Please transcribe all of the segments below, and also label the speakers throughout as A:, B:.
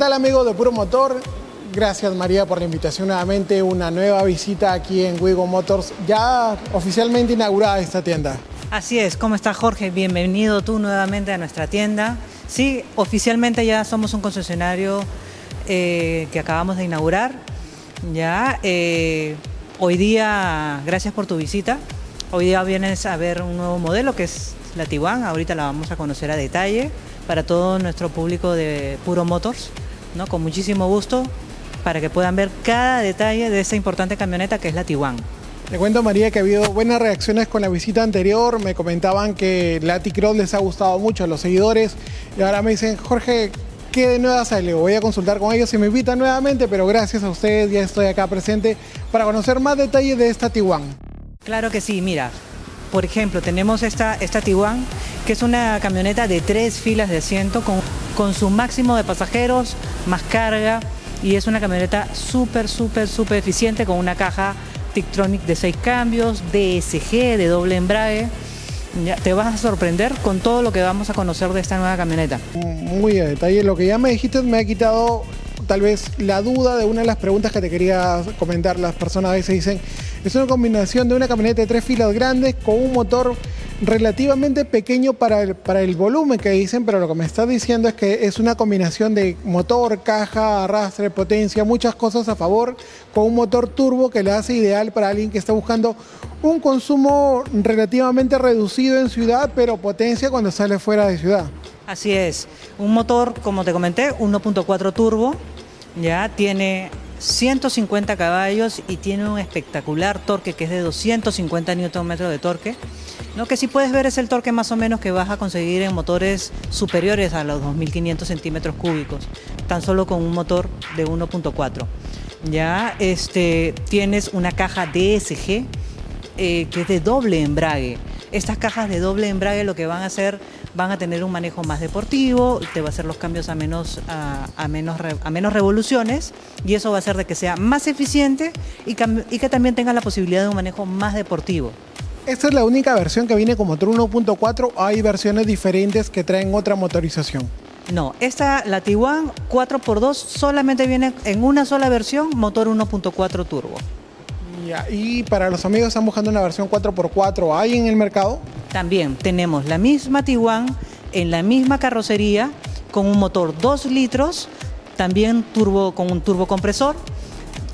A: ¿Qué tal amigos de Puro Motor? Gracias María por la invitación nuevamente, una nueva visita aquí en Wigo Motors, ya oficialmente inaugurada esta tienda.
B: Así es, ¿cómo está Jorge? Bienvenido tú nuevamente a nuestra tienda. Sí, oficialmente ya somos un concesionario eh, que acabamos de inaugurar. Ya, eh, hoy día, gracias por tu visita. Hoy día vienes a ver un nuevo modelo que es la Tiguan, ahorita la vamos a conocer a detalle para todo nuestro público de Puro Motors, ¿no? con muchísimo gusto para que puedan ver cada detalle de esta importante camioneta que es la Tiguan.
A: Te cuento María que ha habido buenas reacciones con la visita anterior, me comentaban que la T-Cross les ha gustado mucho a los seguidores y ahora me dicen, Jorge, ¿qué de nueva sale? Voy a consultar con ellos si me invitan nuevamente, pero gracias a ustedes ya estoy acá presente para conocer más detalles de esta Tiguan.
B: Claro que sí, mira, por ejemplo, tenemos esta, esta Tiguan, que es una camioneta de tres filas de asiento con, con su máximo de pasajeros, más carga, y es una camioneta súper, súper, súper eficiente con una caja Tictronic de seis cambios, DSG de doble embrague. Ya, te vas a sorprender con todo lo que vamos a conocer de esta nueva camioneta.
A: Muy a detalle, lo que ya me dijiste me ha quitado tal vez la duda de una de las preguntas que te quería comentar. Las personas a veces dicen, es una combinación de una camioneta de tres filas grandes con un motor relativamente pequeño para el, para el volumen que dicen, pero lo que me está diciendo es que es una combinación de motor, caja, arrastre, potencia, muchas cosas a favor, con un motor turbo que le hace ideal para alguien que está buscando un consumo relativamente reducido en ciudad, pero potencia cuando sale fuera de ciudad.
B: Así es, un motor, como te comenté, 1.4 turbo, ya tiene 150 caballos y tiene un espectacular torque que es de 250 Nm de torque. Lo que sí puedes ver es el torque más o menos que vas a conseguir en motores superiores a los 2500 centímetros cúbicos, tan solo con un motor de 1.4. Ya este, tienes una caja DSG eh, que es de doble embrague. Estas cajas de doble embrague lo que van a hacer van a tener un manejo más deportivo, te va a hacer los cambios a menos, a, menos, a menos revoluciones y eso va a hacer de que sea más eficiente y, y que también tenga la posibilidad de un manejo más deportivo.
A: ¿Esta es la única versión que viene con motor 1.4 o hay versiones diferentes que traen otra motorización?
B: No, esta, la Tiguan 4x2 solamente viene en una sola versión, motor 1.4 turbo.
A: Y para los amigos están buscando una versión 4x4, ¿hay en el mercado?
B: También tenemos la misma Tiguan en la misma carrocería con un motor 2 litros, también turbo, con un turbocompresor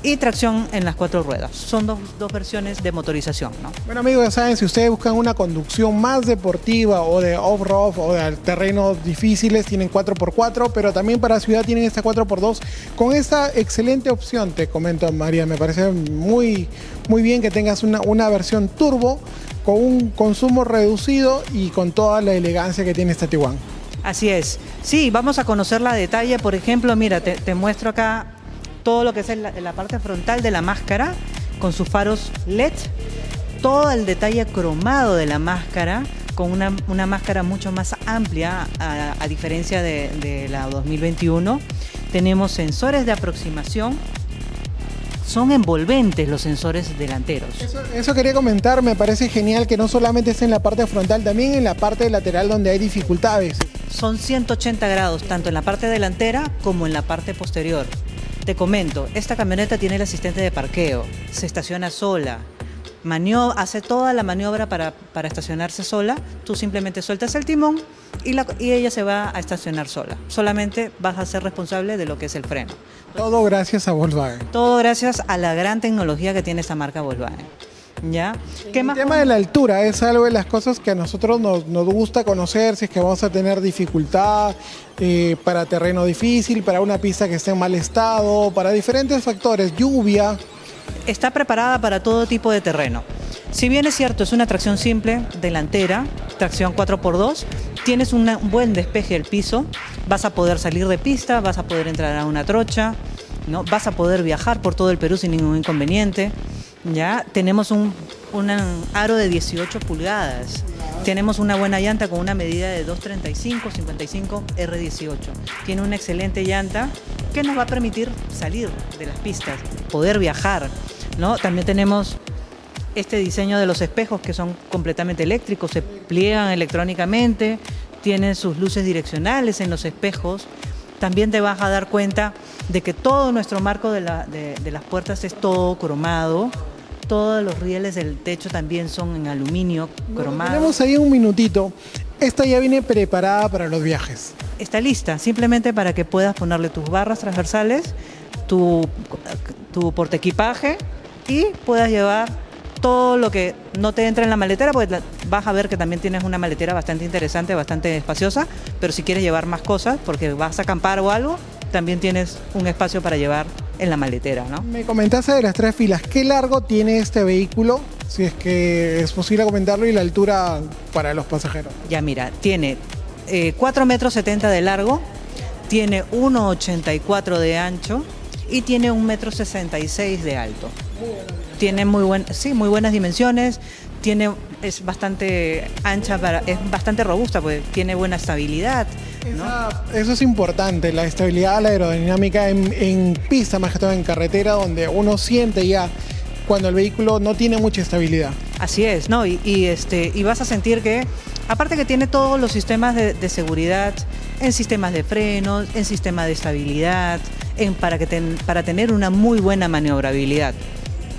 B: y tracción en las cuatro ruedas. Son dos, versiones de motorización. ¿no?
A: Bueno amigos, ya saben, si ustedes buscan una conducción más deportiva o de off-road o de terrenos difíciles, tienen 4x4, pero también para ciudad tienen esta 4x2. Con esta excelente opción, te comento María, me parece muy, muy bien que tengas una, una versión turbo con un consumo reducido y con toda la elegancia que tiene esta Tiguan.
B: Así es. Sí, vamos a conocerla a detalle. Por ejemplo, mira, te, muestro acá todo lo que es la, la, parte frontal de la máscara con sus faros LED, todo el detalle cromado de la máscara con una, máscara mucho más amplia a, diferencia de, de la 2021. Tenemos sensores de aproximación son envolventes los sensores delanteros.
A: Eso, quería comentar, me parece genial que no solamente esté en la parte frontal, también en la parte lateral donde hay dificultades.
B: Son 180 grados, tanto en la parte delantera como en la parte posterior. Te comento, esta camioneta tiene el asistente de parqueo, se estaciona sola, hace toda la maniobra para, para, estacionarse sola, tú simplemente sueltas el timón y, la, y ella se va a estacionar sola. Solamente vas a ser responsable de lo que es el freno.
A: Todo gracias a Volkswagen.
B: Todo gracias a la gran tecnología que tiene esta marca Volkswagen. ¿Ya?
A: ¿Qué el tema de la altura es algo de las cosas que a nosotros nos, gusta conocer, si es que vamos a tener dificultad eh, para terreno difícil, para una pista que esté en mal estado, para diferentes factores, lluvia
B: está preparada para todo tipo de terreno. Si bien es cierto, es una tracción simple, delantera, tracción 4x2, tienes un buen despeje del piso, vas a poder salir de pista, vas a poder entrar a una trocha, ¿no? vas a poder viajar por todo el Perú sin ningún inconveniente. ¿Ya? Tenemos un, aro de 18 pulgadas, tenemos una buena llanta con una medida de 235 55 R18. Tiene una excelente llanta que nos va a permitir salir de las pistas, poder viajar. ¿no? También tenemos este diseño de los espejos que son completamente eléctricos, se pliegan electrónicamente, tienen sus luces direccionales en los espejos También te vas a dar cuenta de que todo nuestro marco de las puertas es todo cromado. Todos los rieles del techo también son en aluminio cromado.
A: Tenemos ahí un minutito. Esta ya viene preparada para los viajes.
B: Está lista, simplemente para que puedas ponerle tus barras transversales, tu, tu portaequipaje y puedas llevar todo lo que no te entra en la maletera, pues vas a ver que también tienes una maletera bastante interesante, bastante espaciosa, pero si quieres llevar más cosas, porque vas a acampar o algo, también tienes un espacio para llevar en la maletera, ¿no?
A: Me comentaste de las tres filas. ¿Qué largo tiene este vehículo? Si es que es posible comentarlo y la altura para los pasajeros.
B: Ya mira, tiene eh, 4 metros 70 de largo, tiene 1,84 de ancho y tiene 1 metro 66 de alto. Tiene muy buen, sí, muy buenas dimensiones, tiene, es bastante ancha, para, es bastante robusta, pues tiene buena estabilidad. ¿no?
A: Esa- eso es importante, la estabilidad, la aerodinámica en, en pista, más que todo en carretera, donde uno siente ya cuando el vehículo no tiene mucha estabilidad.
B: Así es, ¿no? Y, y, este, y vas a sentir que, aparte que tiene todos los sistemas de, de seguridad, en sistemas de frenos, en sistema de estabilidad, en, para, que ten- para tener una muy buena maniobrabilidad.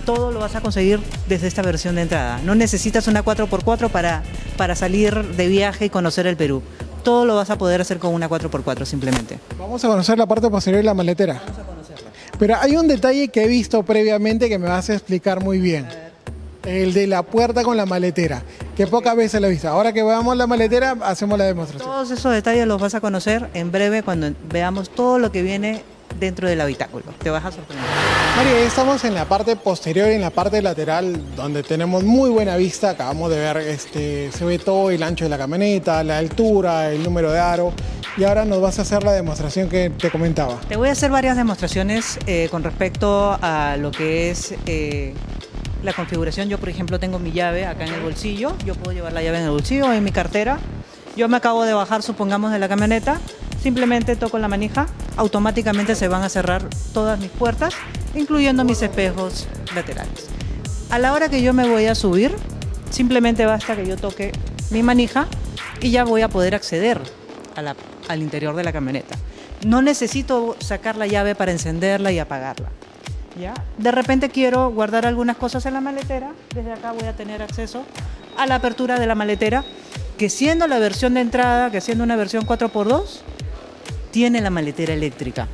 B: Todo lo vas a conseguir desde esta versión de entrada. No necesitas una 4x4 para, para salir de viaje y conocer el Perú. Todo lo vas a poder hacer con una 4x4 simplemente.
A: Vamos a conocer la parte posterior de la maletera. Pero hay un detalle que he visto previamente que me vas a explicar muy bien. El de la puerta con la maletera, que pocas veces lo he visto. Ahora que veamos la maletera, hacemos la demostración.
B: Todos esos detalles los vas a conocer en breve cuando veamos todo lo que viene dentro del habitáculo. Te vas a sorprender.
A: María, estamos en la parte posterior y en la parte lateral, donde tenemos muy buena vista. Acabamos de ver, este, se ve todo el ancho de la camioneta, la altura, el número de aro. Y ahora nos vas a hacer la demostración que te comentaba.
B: Te voy a hacer varias demostraciones eh, con respecto a lo que es eh, la configuración. Yo, por ejemplo, tengo mi llave acá en el bolsillo. Yo puedo llevar la llave en el bolsillo en mi cartera. Yo me acabo de bajar, supongamos, de la camioneta. Simplemente toco la manija. Automáticamente se van a cerrar todas mis puertas, incluyendo mis espejos laterales. A la hora que yo me voy a subir, simplemente basta que yo toque mi manija y ya voy a poder acceder a la- al interior de la camioneta. No necesito sacar la llave para encenderla y apagarla. ¿ya? De repente quiero guardar algunas cosas en la maletera. Desde acá voy a tener acceso a la apertura de la maletera, que siendo la versión de entrada, que siendo una versión 4x2, tiene la maletera eléctrica.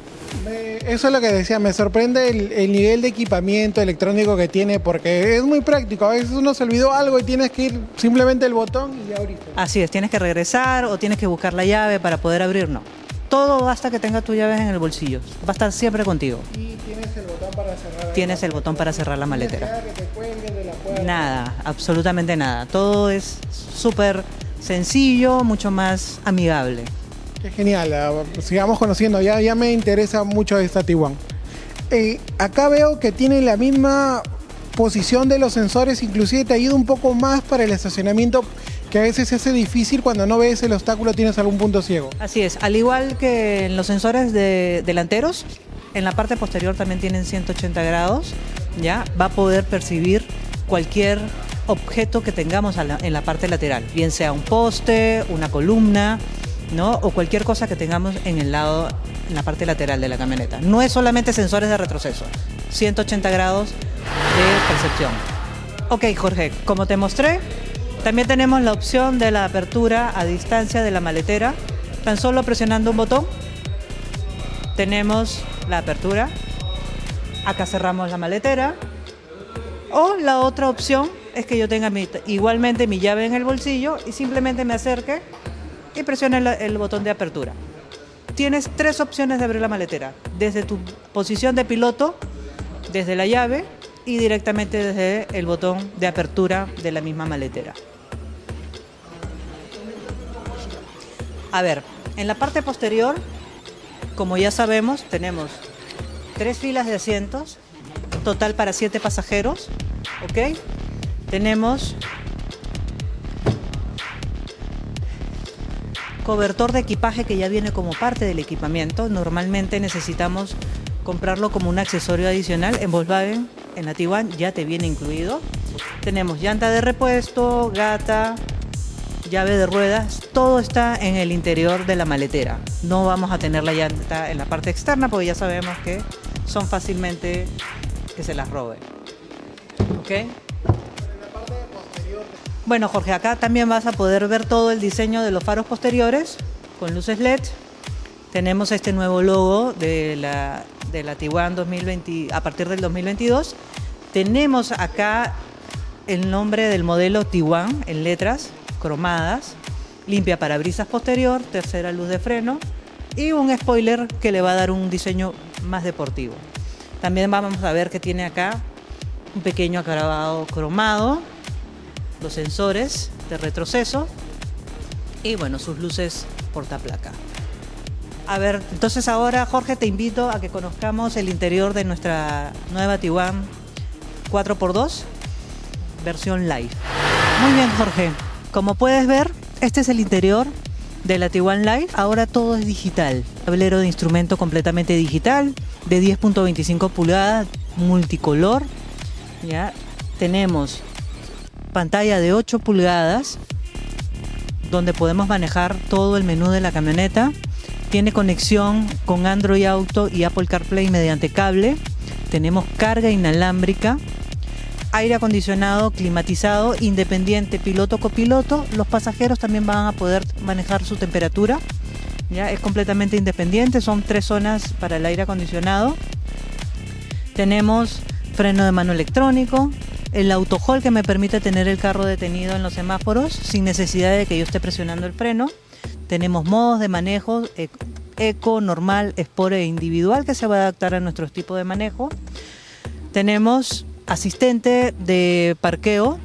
A: Eso es lo que decía, me sorprende el, el nivel de equipamiento electrónico que tiene, porque es muy práctico. A veces uno se olvidó algo y tienes que ir simplemente el botón y ya abriste.
B: Así es, tienes que regresar o tienes que buscar la llave para poder abrir, no. Todo basta que tengas tu llave en el bolsillo. Va a estar siempre contigo.
A: Y tienes el botón para cerrar.
B: Tienes el botón para cerrar la maletera.
A: la.
B: Nada, absolutamente nada. Todo es súper sencillo, mucho más amigable.
A: Qué genial, sigamos conociendo, ya, me interesa mucho esta Tiguan. Acá veo que tiene la misma posición de los sensores, inclusive te ayuda un poco más para el estacionamiento, que a veces se hace difícil cuando no ves el obstáculo, tienes algún punto ciego.
B: Así es, al igual que en los sensores de- delanteros, en la parte posterior también tienen 180 grados, ya va a poder percibir cualquier objeto que tengamos la- en la parte lateral, bien sea un poste, una columna, ¿no? o cualquier cosa que tengamos en el lado, en la parte lateral de la camioneta. No es solamente sensores de retroceso, 180 grados de percepción. Ok, Jorge, como te mostré, también tenemos la opción de la apertura a distancia de la maletera. Tan solo presionando un botón, tenemos la apertura. Acá cerramos la maletera. O la otra opción es que yo tenga mi- igualmente mi llave en el bolsillo y simplemente me acerque y presione la- el botón de apertura. Tienes tres opciones de abrir la maletera. Desde tu posición de piloto, desde la llave y directamente desde el botón de apertura de la misma maletera. A ver, en la parte posterior, como ya sabemos, tenemos tres filas de asientos, total para siete pasajeros, ¿ok? Tenemos cobertor de equipaje que ya viene como parte del equipamiento. Normalmente necesitamos comprarlo como un accesorio adicional. En Volkswagen, en la Tiguan, ya te viene incluido. Tenemos llanta de repuesto, gata, llave de ruedas, todo está en el interior de la maletera. No vamos a tener la llanta en la parte externa porque ya sabemos que son fácilmente que se las roben. ¿Ok? Bueno, Jorge, acá también vas a poder ver todo el diseño de los faros posteriores con luces LED. Tenemos este nuevo logo de la, de la Tiguan 2020, a partir del 2022. Tenemos acá el nombre del modelo Tiguan en letras cromadas, limpia parabrisas posterior, tercera luz de freno y un spoiler que le va a dar un diseño más deportivo. También vamos a ver que tiene acá un pequeño acabado cromado, los sensores de retroceso y bueno, sus luces portaplaca. A ver, entonces ahora Jorge te invito a que conozcamos el interior de nuestra nueva Tiguan 4x2 versión live. Muy bien Jorge, como puedes ver, este es el interior de la Tiguan Live. Ahora todo es digital. Tablero de instrumento completamente digital, de 10.25 pulgadas, multicolor. ¿ya? Tenemos pantalla de 8 pulgadas, donde podemos manejar todo el menú de la camioneta. Tiene conexión con Android Auto y Apple CarPlay mediante cable. Tenemos carga inalámbrica, aire acondicionado, climatizado, independiente, piloto copiloto. Los pasajeros también van a poder manejar su temperatura. Ya es completamente independiente, son tres zonas para el aire acondicionado. Tenemos freno de mano electrónico, el auto hold que me permite tener el carro detenido en los semáforos sin necesidad de que yo esté presionando el freno. Tenemos modos de manejo e-, eco, normal, sport e individual que se va a adaptar a nuestro tipo de manejo. Tenemos asistente de parqueo,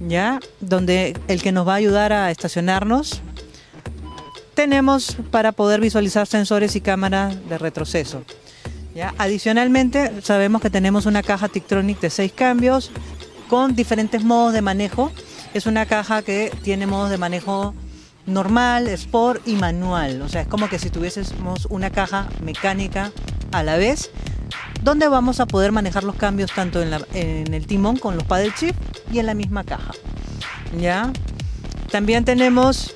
B: ¿ya? Donde el que nos va a ayudar a estacionarnos. Tenemos para poder visualizar sensores y cámaras de retroceso. ¿ya? Adicionalmente, sabemos que tenemos una caja Tictronic de seis cambios con diferentes modos de manejo. Es una caja que tiene modos de manejo normal, sport y manual. O sea, es como que si tuviésemos una caja mecánica a la vez donde vamos a poder manejar los cambios tanto en, el timón con los paddle chip y en la misma caja. ¿Ya? También tenemos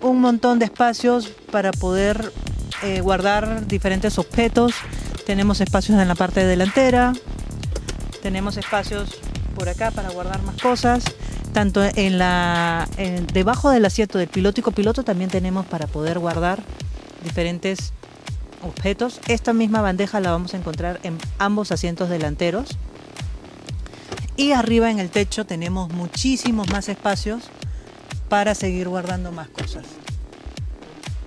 B: un montón de espacios para poder eh, guardar diferentes objetos. Tenemos espacios en la parte delantera, tenemos espacios por acá para guardar más cosas. Tanto en la debajo del asiento del piloto y copiloto también tenemos para poder guardar diferentes objetos. Esta misma bandeja la vamos a encontrar en ambos asientos delanteros. Y arriba en el techo tenemos muchísimos más espacios para seguir guardando más cosas.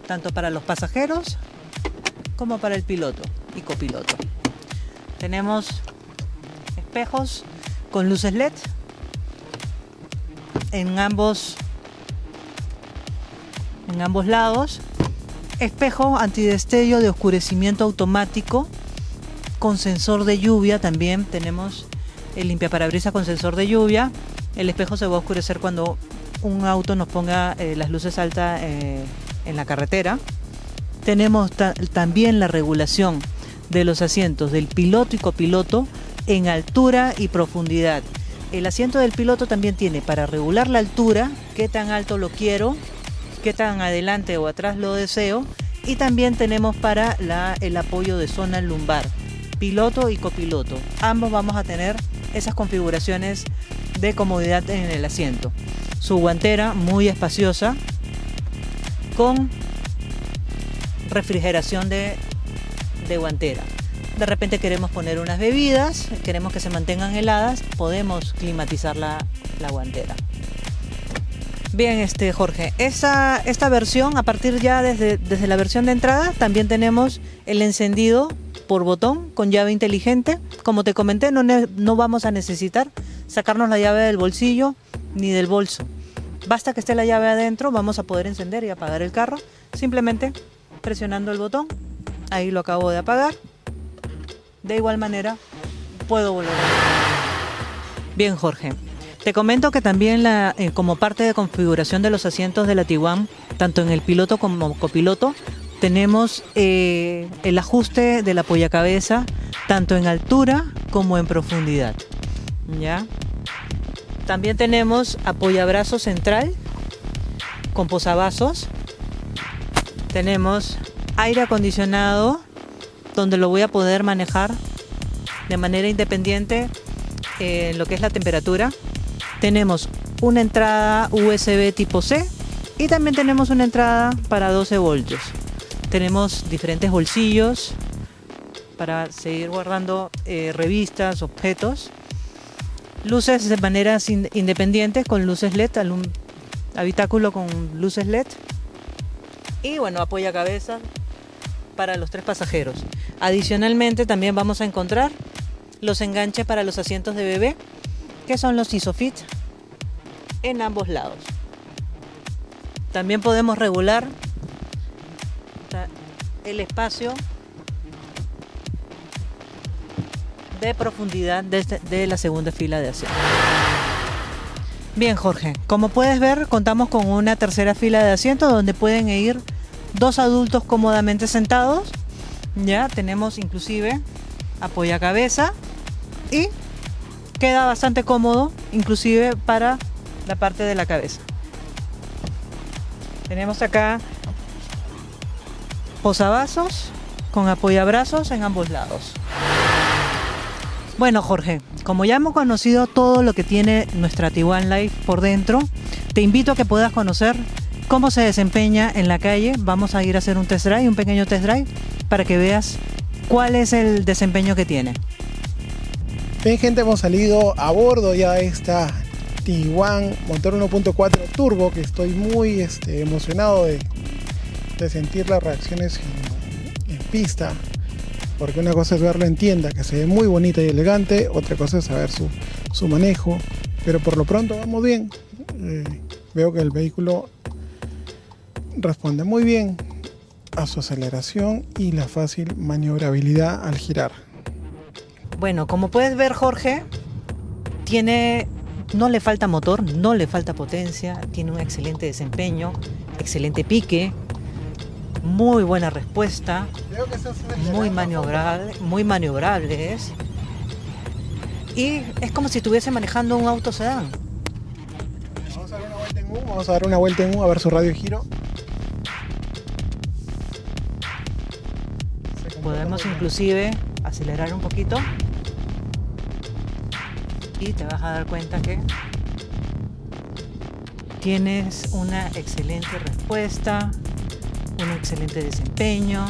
B: Tanto para los pasajeros como para el piloto y copiloto. Tenemos espejos con luces LED en ambos en ambos lados. Espejo antidestello de oscurecimiento automático con sensor de lluvia también. Tenemos el limpiaparabrisas con sensor de lluvia. El espejo se va a oscurecer cuando un auto nos ponga eh, las luces altas eh, en la carretera. Tenemos también la regulación de los asientos del piloto y copiloto en altura y profundidad el asiento del piloto también tiene para regular la altura qué tan alto lo quiero qué tan adelante o atrás lo deseo. Y también tenemos para el apoyo de zona lumbar, piloto y copiloto. Ambos vamos a tener esas configuraciones de comodidad en el asiento. Su guantera muy espaciosa con refrigeración de, guantera. De repente queremos poner unas bebidas, queremos que se mantengan heladas, podemos climatizar la guantera. Bien, este Jorge, esa, esta versión, a partir ya desde, desde la versión de entrada, también tenemos el encendido por botón con llave inteligente. Como te comenté, no, no vamos a necesitar sacarnos la llave del bolsillo ni del bolso. Basta que esté la llave adentro, vamos a poder encender y apagar el carro simplemente presionando el botón. Ahí lo acabo de apagar. De igual manera, puedo volver. Bien, Jorge. Te comento que también eh, como parte de configuración de los asientos de la Tiguan, tanto en el piloto como copiloto, tenemos eh, el ajuste de la cabeza tanto en altura como en profundidad. ¿ya? También tenemos apoyabrazo central con posavasos. Tenemos aire acondicionado donde lo voy a poder manejar de manera independiente en lo que es la temperatura. Tenemos una entrada USB tipo C y también tenemos una entrada para 12 voltios. Tenemos diferentes bolsillos para seguir guardando eh, revistas, objetos. Luces de maneras independientes con luces LED, habitáculo con luces LED. Y bueno, apoya cabeza para los tres pasajeros. Adicionalmente también vamos a encontrar los enganches para los asientos de bebé, que son los Isofit en ambos lados. También podemos regular el espacio de profundidad de, de la segunda fila de asientos. Bien, Jorge, como puedes ver, contamos con una tercera fila de asientos donde pueden ir dos adultos cómodamente sentados. Ya tenemos inclusive apoya cabeza y queda bastante cómodo, inclusive para la parte de la cabeza. Tenemos acá posavasos con apoyabrazos en ambos lados. Bueno, Jorge, como ya hemos conocido todo lo que tiene nuestra T1 Life por dentro, te invito a que puedas conocer cómo se desempeña en la calle. Vamos a ir a hacer un test drive, un pequeño test drive, para que veas cuál es el desempeño que tiene.
A: Bien, gente, hemos salido a bordo ya de esta T1 motor 1.4 turbo, que estoy muy este, emocionado de, sentir las reacciones en, pista, porque una cosa es verlo en tienda, que se ve muy bonita y elegante, otra cosa es saber su, manejo, pero por lo pronto vamos bien. Eh, veo que el vehículo responde muy bien a su aceleración y la fácil maniobrabilidad al girar.
B: Bueno, como puedes ver Jorge, tiene no le falta motor, no le falta potencia, tiene un excelente desempeño, excelente pique, muy buena respuesta, muy maniobrable, muy maniobrable es. Y es como si estuviese manejando un auto sedán.
A: Vamos a dar una vuelta en U, vamos a dar una vuelta en U a ver su radio giro.
B: Inclusive acelerar un poquito. Y te vas a dar cuenta que tienes una excelente respuesta, un excelente desempeño,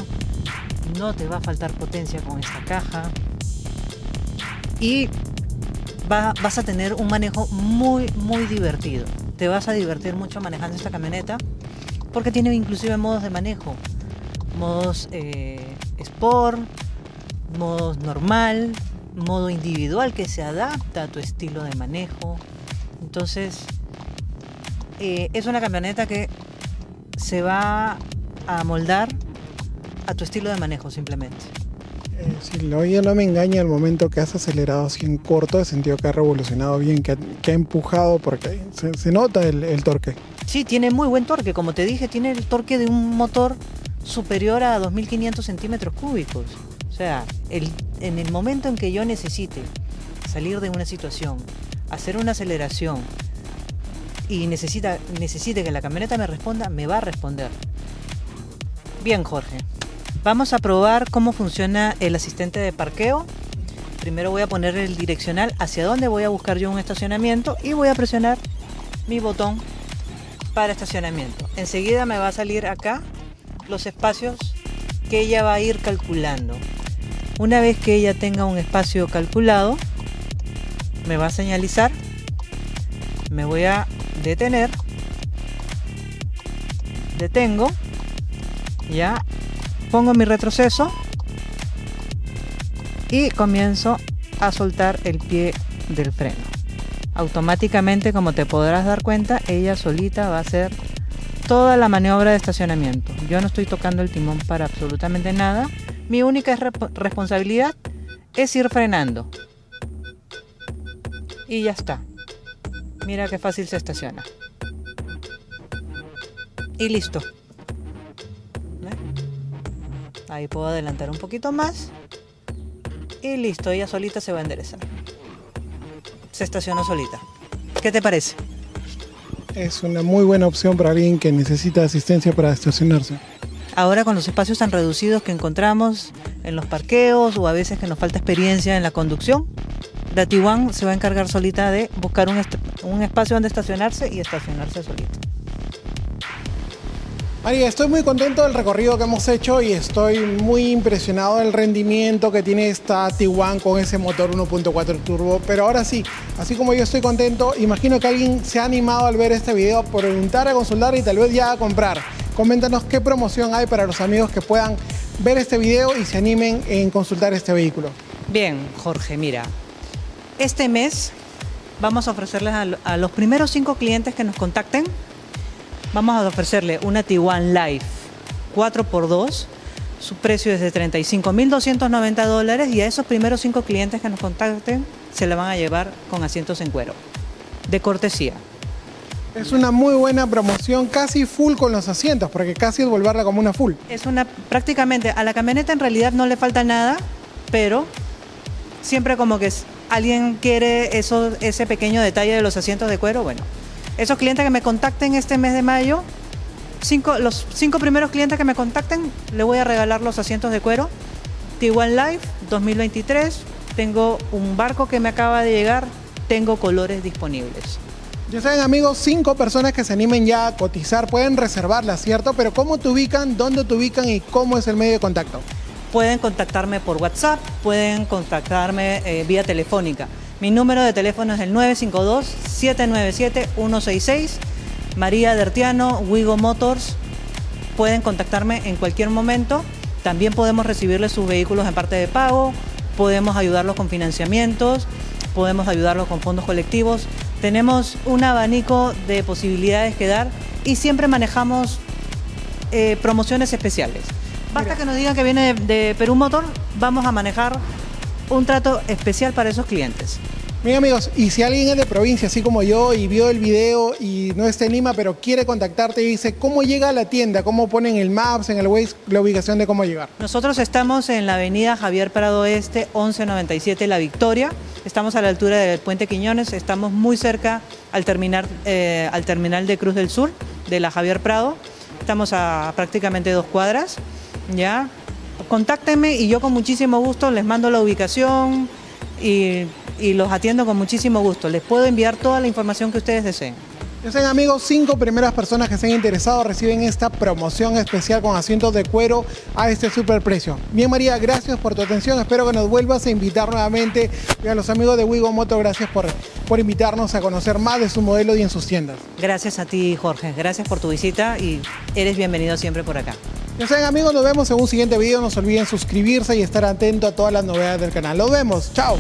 B: no te va a faltar potencia con esta caja. Y vas a tener un manejo muy muy divertido. Te vas a divertir mucho manejando esta camioneta porque tiene inclusive modos de manejo, modos eh, sport, modos normal, modo individual que se adapta a tu estilo de manejo. Entonces, eh, es una camioneta que se va a moldar a tu estilo de manejo simplemente.
A: Eh, si lo oye no me engaña el momento que has acelerado así en corto, he sentido que ha revolucionado bien, que ha, empujado, porque se, nota el, el, torque.
B: Sí, tiene muy buen torque, como te dije, tiene el torque de un motor superior a 2.500 centímetros cúbicos. O sea, en el momento en que yo necesite salir de una situación, hacer una aceleración y necesita, necesite que la camioneta me responda, me va a responder. Bien, Jorge. Vamos a probar cómo funciona el asistente de parqueo. Primero voy a poner el direccional hacia dónde voy a buscar yo un estacionamiento y voy a presionar mi botón para estacionamiento. Enseguida me va a salir acá los espacios que ella va a ir calculando. Una vez que ella tenga un espacio calculado, me va a señalizar, me voy a detener, detengo, ya pongo mi retroceso y comienzo a soltar el pie del freno. Automáticamente, como te podrás dar cuenta, ella solita va a hacer toda la maniobra de estacionamiento. Yo no estoy tocando el timón para absolutamente nada mi única responsabilidad es ir frenando. Y ya está. Mira qué fácil se estaciona. Y listo. Ahí puedo adelantar un poquito más. Y listo, ella solita se va a enderezar. Se estacionó solita. ¿Qué te parece?
A: Es una muy buena opción para alguien que necesita asistencia para estacionarse.
B: Ahora con los espacios tan reducidos que encontramos en los parqueos o a veces que nos falta experiencia en la conducción, la Tiguan se va a encargar solita de buscar un, un espacio donde estacionarse y estacionarse solita.
A: María, estoy muy contento del recorrido que hemos hecho y estoy muy impresionado del rendimiento que tiene esta Tiguan con ese motor 1.4 turbo. Pero ahora sí, así como yo estoy contento, imagino que alguien se ha animado al ver este video por preguntar, a consultar y tal vez ya a comprar. Coméntanos qué promoción hay para los amigos que puedan ver este video y se animen en consultar este vehículo.
B: Bien, Jorge, mira, este mes vamos a ofrecerles a, a los primeros cinco clientes que nos contacten Vamos a ofrecerle una T1 Life 4x2. Su precio es de 35.290 dólares y a esos primeros cinco clientes que nos contacten se la van a llevar con asientos en cuero. De cortesía.
A: Es una muy buena promoción, casi full con los asientos, porque casi es volverla como una full.
B: Es una, prácticamente, a la camioneta en realidad no le falta nada, pero siempre como que alguien quiere eso, ese pequeño detalle de los asientos de cuero, bueno, esos clientes que me contacten este mes de mayo, cinco, los cinco primeros clientes que me contacten, le voy a regalar los asientos de cuero. T1 Life 2023. Tengo un barco que me acaba de llegar. Tengo colores disponibles.
A: Ya saben amigos, cinco personas que se animen ya a cotizar pueden reservarla, ¿cierto? Pero ¿cómo te ubican, dónde te ubican y cómo es el medio de contacto?
B: Pueden contactarme por WhatsApp, pueden contactarme eh, vía telefónica. Mi número de teléfono es el 952-797-166. María Dertiano, Wigo Motors. Pueden contactarme en cualquier momento. También podemos recibirles sus vehículos en parte de pago. Podemos ayudarlos con financiamientos. Podemos ayudarlos con fondos colectivos. Tenemos un abanico de posibilidades que dar y siempre manejamos eh, promociones especiales. Basta que nos digan que viene de Perú Motor, vamos a manejar un trato especial para esos clientes.
A: Bien amigos, y si alguien es de provincia, así como yo, y vio el video y no está en Lima, pero quiere contactarte y dice, ¿cómo llega a la tienda? ¿Cómo ponen el Maps, en el Waze, la ubicación de cómo llegar?
B: Nosotros estamos en la avenida Javier Prado Este, 1197 La Victoria. Estamos a la altura del Puente Quiñones, estamos muy cerca al terminal, eh, al terminal de Cruz del Sur, de la Javier Prado. Estamos a prácticamente dos cuadras, ¿ya? Contáctenme y yo con muchísimo gusto les mando la ubicación y y los atiendo con muchísimo gusto. Les puedo enviar toda la información que ustedes deseen.
A: Ya sean amigos, cinco primeras personas que se han interesado reciben esta promoción especial con asientos de cuero a este super precio. Bien María, gracias por tu atención. Espero que nos vuelvas a invitar nuevamente. Y a los amigos de Wigo Moto, gracias por, por invitarnos a conocer más de su modelo y en sus tiendas.
B: Gracias a ti Jorge, gracias por tu visita y eres bienvenido siempre por acá.
A: Ya saben amigos, nos vemos en un siguiente video. No se olviden suscribirse y estar atento a todas las novedades del canal. Nos vemos, chao.